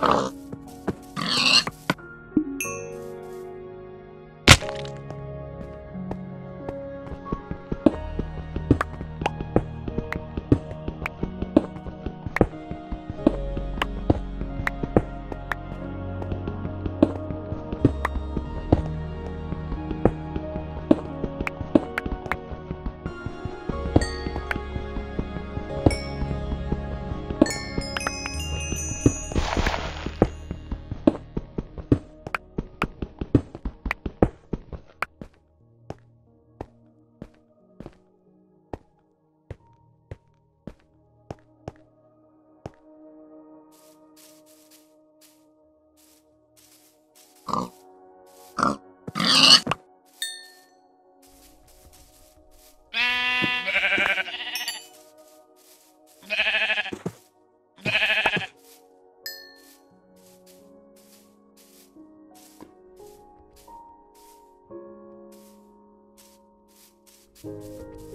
Oh. You